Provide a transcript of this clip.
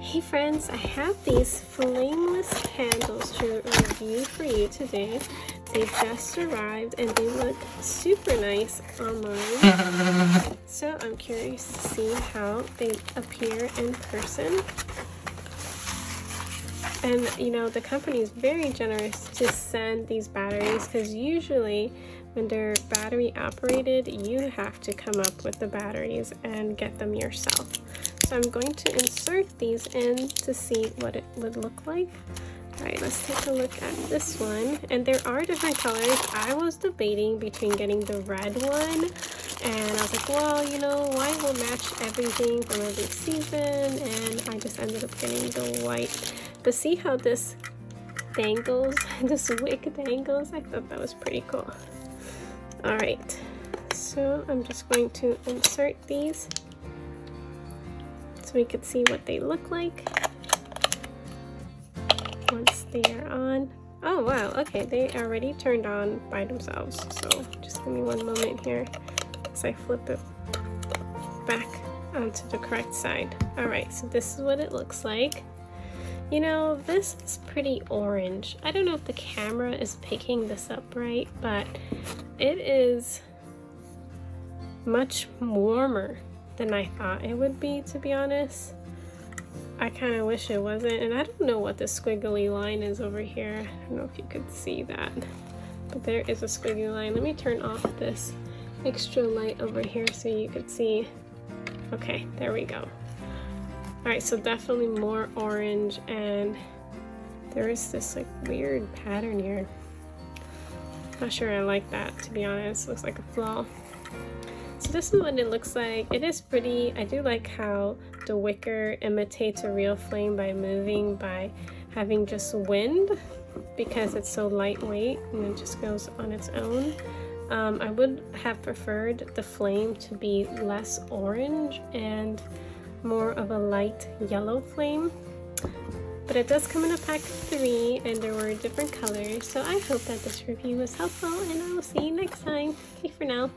Hey friends, I have these flameless candles to review for you today. They just arrived and they look super nice online. so I'm curious to see how they appear in person. And you know, the company is very generous to send these batteries because usually when they're battery operated, you have to come up with the batteries and get them yourself. So I'm going to insert these in to see what it would look like. All right, let's take a look at this one. And there are different colors. I was debating between getting the red one and I was like, well, you know, why will match everything from every season? And I just ended up getting the white. But see how this dangles, this wick dangles? I thought that was pretty cool. All right, so I'm just going to insert these so we could see what they look like once they are on. Oh wow, okay, they already turned on by themselves. So just give me one moment here as I flip it back onto the correct side. All right, so this is what it looks like. You know, this is pretty orange. I don't know if the camera is picking this up right, but it is much warmer than I thought it would be, to be honest. I kind of wish it wasn't, and I don't know what the squiggly line is over here. I don't know if you could see that, but there is a squiggly line. Let me turn off this extra light over here so you could see. Okay, there we go. All right, so definitely more orange, and there is this like weird pattern here. Not sure I like that, to be honest. Looks like a flaw. So this is what it looks like. It is pretty. I do like how the wicker imitates a real flame by moving by having just wind because it's so lightweight and it just goes on its own. Um, I would have preferred the flame to be less orange and more of a light yellow flame. But it does come in a pack of three and there were different colors. So I hope that this review was helpful and I will see you next time. Okay for now.